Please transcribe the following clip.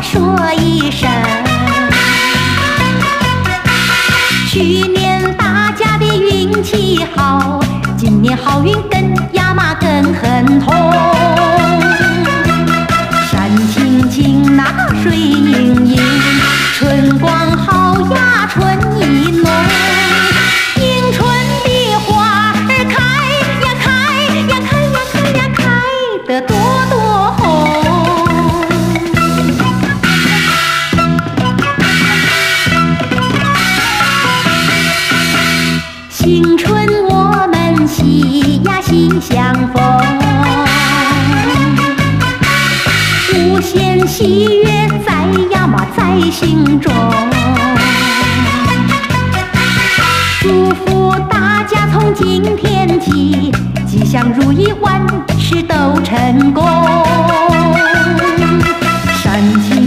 说一声，去年大家的运气好，今年好运跟，呀嘛跟很通。喜呀喜相逢，无限喜悦在呀嘛在心中。祝福大家从今天起，吉祥如意，万事都成功。山。